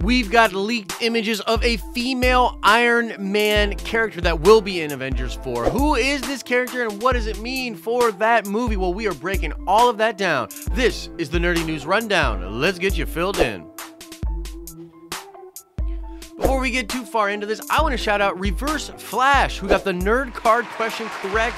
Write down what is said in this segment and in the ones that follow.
We've got leaked images of a female Iron Man character that will be in Avengers 4. Who is this character and what does it mean for that movie? Well, we are breaking all of that down. This is the Nerdy News Rundown. Let's get you filled in. Before we get too far into this, I want to shout out Reverse Flash, who got the nerd card question correct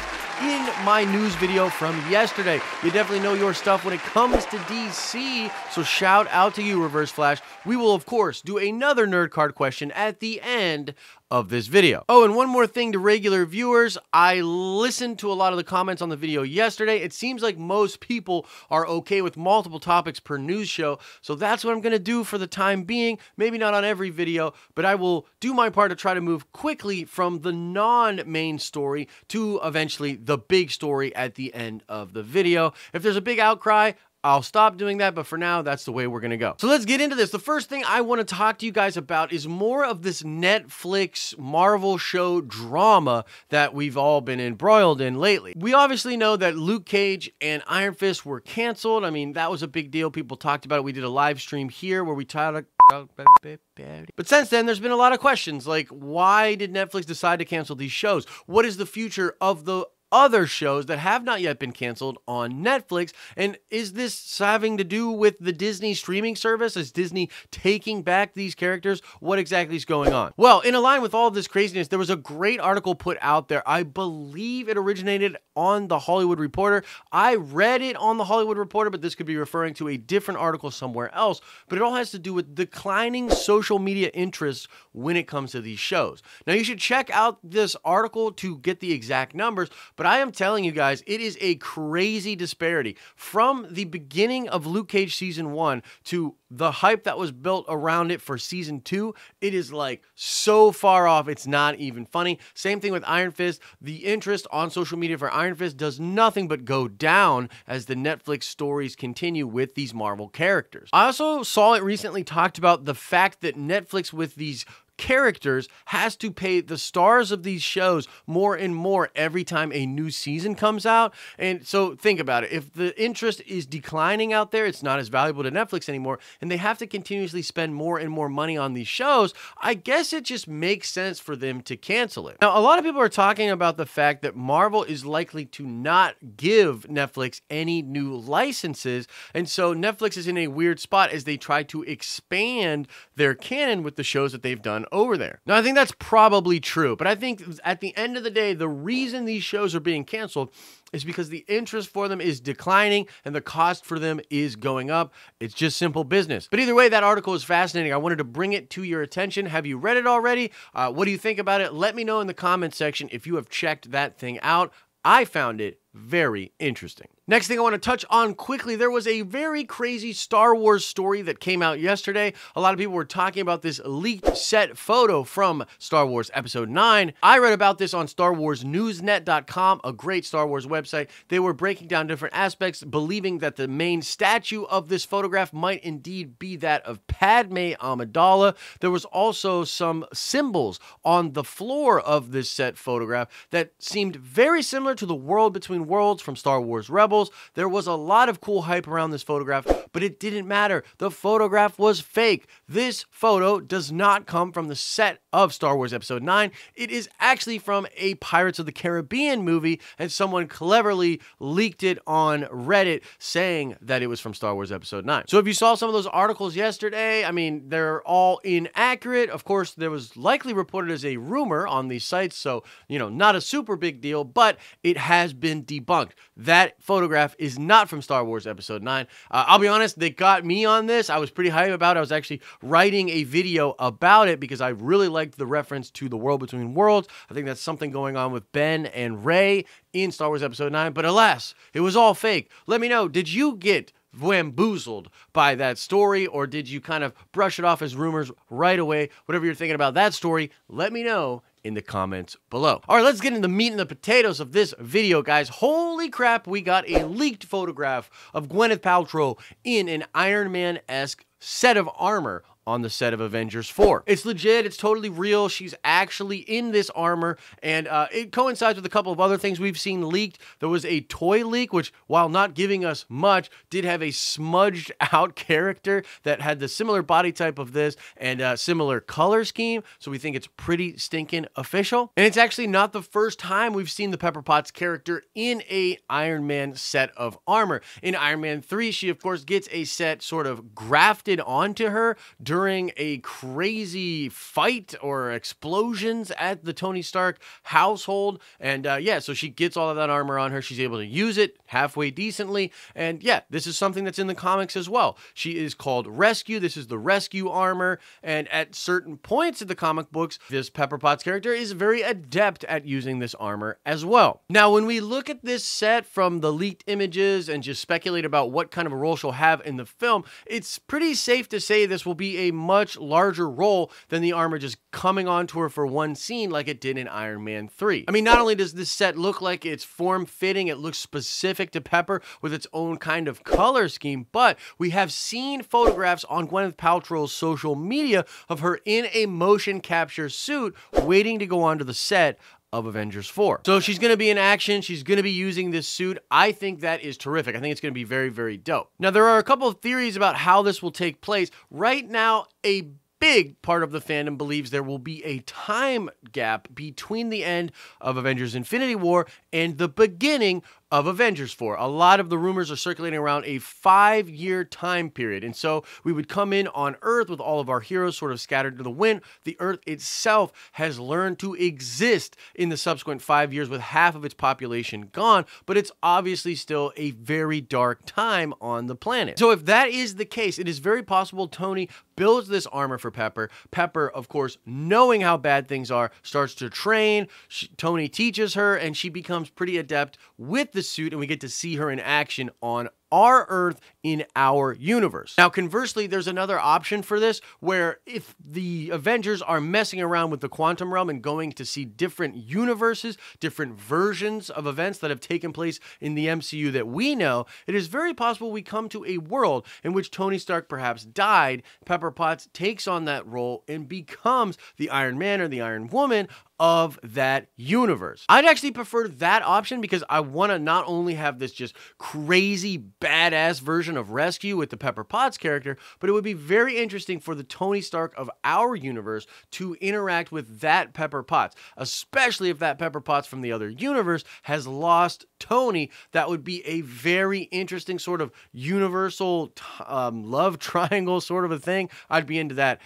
in my news video from yesterday. You definitely know your stuff when it comes to DC, so shout out to you, Reverse Flash. We will, of course, do another nerd card question at the end of this video. Oh, and one more thing to regular viewers. I listened to a lot of the comments on the video yesterday. It seems like most people are okay with multiple topics per news show. So that's what I'm to do for the time being. Maybe not on every video, but I will do my part to try to move quickly from the non-main story to eventually the big story at the end of the video. If there's a big outcry, I'll stop doing that, but for now, that's the way we're gonna go. So let's get into this. The first thing I wanna talk to you guys about is more of this Netflix Marvel show drama that we've all been embroiled in lately. We obviously know that Luke Cage and Iron Fist were canceled. I mean, that was a big deal. People talked about it. We did a live stream here where we talked but since then, there's been a lot of questions like, why did Netflix decide to cancel these shows? What is the future of the other shows that have not yet been canceled on Netflix. And is this having to do with the Disney streaming service? Is Disney taking back these characters? What exactly is going on? Well, in line with all of this craziness, there was a great article put out there. I believe it originated on the Hollywood Reporter. I read it on the Hollywood Reporter, but this could be referring to a different article somewhere else. But it all has to do with declining social media interest when it comes to these shows. Now, you should check out this article to get the exact numbers, but but I am telling you guys, it is a crazy disparity. From the beginning of Luke Cage season one to the hype that was built around it for season two, it is like so far off, it's not even funny. Same thing with Iron Fist. The interest on social media for Iron Fist does nothing but go down as the Netflix stories continue with these Marvel characters. I also saw it recently talked about the fact that Netflix, with these characters has to pay the stars of these shows more and more every time a new season comes out. And so think about it. If the interest is declining out there, it's not as valuable to Netflix anymore, and they have to continuously spend more and more money on these shows, I guess it just makes sense for them to cancel it. Now, a lot of people are talking about the fact that Marvel is likely to not give Netflix any new licenses. And so Netflix is in a weird spot as they try to expand their canon with the shows that they've done over there. Now, I think that's probably true, but I think at the end of the day, the reason these shows are being canceled is because the interest for them is declining and the cost for them is going up. It's just simple business. But either way, that article is fascinating. I wanted to bring it to your attention. Have you read it already? Uh, what do you think about it? Let me know in the comment section if you have checked that thing out. I found it very interesting. Next thing I want to touch on quickly there was a very crazy Star Wars story that came out yesterday. A lot of people were talking about this leaked set photo from Star Wars Episode 9. I read about this on StarWarsNewsNet.com, a great Star Wars website. They were breaking down different aspects, believing that the main statue of this photograph might indeed be that of Padme Amidala. There was also some symbols on the floor of this set photograph that seemed very similar to the World Between Worlds from Star Wars Rebels. There was a lot of cool hype around this photograph, but it didn't matter. The photograph was fake. This photo does not come from the set of Star Wars Episode 9. It is actually from a Pirates of the Caribbean movie, and someone cleverly leaked it on Reddit saying that it was from Star Wars Episode 9. So if you saw some of those articles yesterday, I mean, they're all inaccurate. Of course, there was likely reported as a rumor on these sites, so, you know, not a super big deal, but it has been debunked. That photograph is not from Star Wars Episode 9. Uh, I'll be honest, they got me on this. I was pretty hype about it. I was actually writing a video about it because I really liked the reference to the world between worlds. I think that's something going on with Ben and Rey in Star Wars Episode 9. But alas, it was all fake. Let me know, did you get bamboozled by that story, or did you kind of brush it off as rumors right away? Whatever you're thinking about that story, let me know in the comments below. All right, let's get into the meat and the potatoes of this video, guys. Holy crap, we got a leaked photograph of Gwyneth Paltrow in an Iron Man esque set of armor on the set of Avengers 4. It's legit, it's totally real. She's actually in this armor, and uh, it coincides with a couple of other things we've seen leaked. There was a toy leak, which, while not giving us much, did have a smudged out character that had the similar body type of this and a similar color scheme. So we think it's pretty stinking official. And it's actually not the first time we've seen the Pepper Potts character in a Iron Man set of armor. In Iron Man 3, she of course gets a set sort of grafted onto her during a crazy fight or explosions at the Tony Stark household. And uh, yeah, so she gets all of that armor on her. She's able to use it halfway decently. And yeah, this is something that's in the comics as well. She is called Rescue. This is the Rescue armor. And at certain points in the comic books, this Pepper Potts character is very adept at using this armor as well. Now, when we look at this set from the leaked images and just speculate about what kind of a role she'll have in the film, it's pretty safe to say this will be a much larger role than the armor just coming onto her for one scene like it did in Iron Man 3. I mean, not only does this set look like it's form fitting, it looks specific to Pepper with its own kind of color scheme, but we have seen photographs on Gwyneth Paltrow's social media of her in a motion capture suit waiting to go onto the set of Avengers 4. So she's going to be in action. She's going to be using this suit. I think that is terrific. I think it's going to be very, very dope. Now, there are a couple of theories about how this will take place. Right now, a big part of the fandom believes there will be a time gap between the end of Avengers Infinity War and the beginning of Avengers 4. A lot of the rumors are circulating around a five year time period. And so we would come in on Earth with all of our heroes sort of scattered to the wind. The Earth itself has learned to exist in the subsequent five years with half of its population gone, but it's obviously still a very dark time on the planet. So if that is the case, it is very possible Tony builds this armor for Pepper. Pepper, of course, knowing how bad things are, starts to train. She, Tony teaches her, and she becomes pretty adept with the suit, and we get to see her in action on our Earth in our universe. Now, conversely, there's another option for this where if the Avengers are messing around with the quantum realm and going to see different universes, different versions of events that have taken place in the MCU that we know, it is very possible we come to a world in which Tony Stark perhaps died. Pepper Potts takes on that role and becomes the Iron Man or the Iron Woman of that universe. I'd actually prefer that option because I want to not only have this just crazy badass version of Rescue with the Pepper Potts character, but it would be very interesting for the Tony Stark of our universe to interact with that Pepper Potts, especially if that Pepper Potts from the other universe has lost Tony. That would be a very interesting sort of universal um, love triangle sort of a thing. I'd be into that.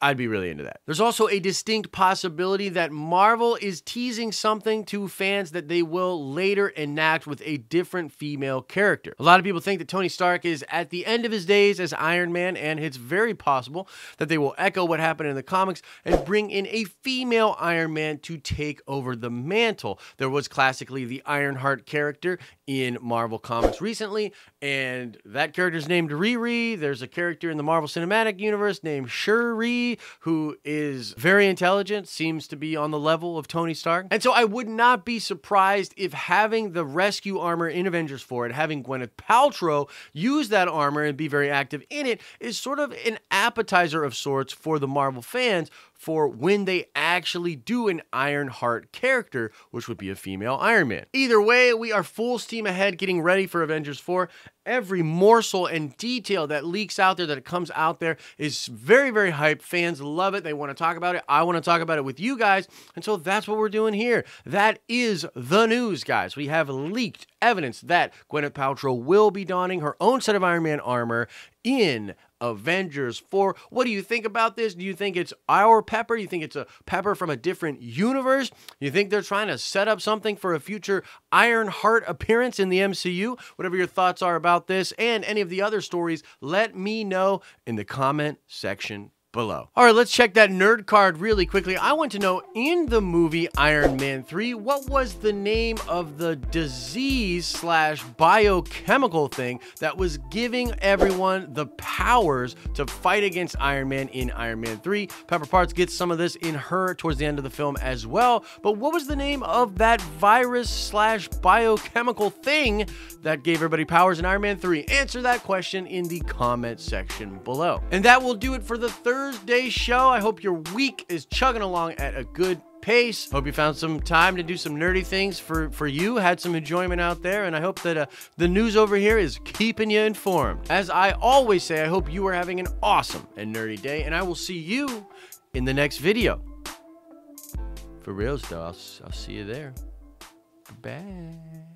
I'd be really into that. There's also a distinct possibility that Marvel is teasing something to fans that they will later enact with a different female character. A lot of people think that Tony Stark is at the end of his days as Iron Man, and it's very possible that they will echo what happened in the comics and bring in a female Iron Man to take over the mantle. There was classically the Ironheart character in Marvel Comics recently, and that character's named Riri. There's a character in the Marvel Cinematic Universe named Shuri, who is very intelligent, seems to be on the level of Tony Stark. And so I would not be surprised if having the rescue armor in Avengers 4 and having Gwyneth Paltrow use that armor and be very active in it is sort of an appetizer of sorts for the Marvel fans for when they actually do an Ironheart character, which would be a female Iron Man. Either way, we are full steam ahead getting ready for Avengers 4. Every morsel and detail that leaks out there, that comes out there, is very, very hype. Fans love it. They want to talk about it. I want to talk about it with you guys. And so that's what we're doing here. That is the news, guys. We have leaked evidence that Gwyneth Paltrow will be donning her own set of Iron Man armor in Avengers 4. What do you think about this? Do you think it's our Pepper? You think it's a Pepper from a different universe? You think they're trying to set up something for a future Ironheart appearance in the MCU? Whatever your thoughts are about this and any of the other stories, let me know in the comment section below. All right, let's check that nerd card really quickly. I want to know in the movie Iron Man 3, what was the name of the disease slash biochemical thing that was giving everyone the powers to fight against Iron Man in Iron Man 3? Pepper Potts gets some of this in her towards the end of the film as well. But what was the name of that virus slash biochemical thing that gave everybody powers in Iron Man 3? Answer that question in the comment section below. And that will do it for the third Thursday show. I hope your week is chugging along at a good pace. Hope you found some time to do some nerdy things for, for you, had some enjoyment out there, and I hope that uh, the news over here is keeping you informed. As I always say, I hope you are having an awesome and nerdy day, and I will see you in the next video. For reals, though, I'll, I'll see you there. Bye.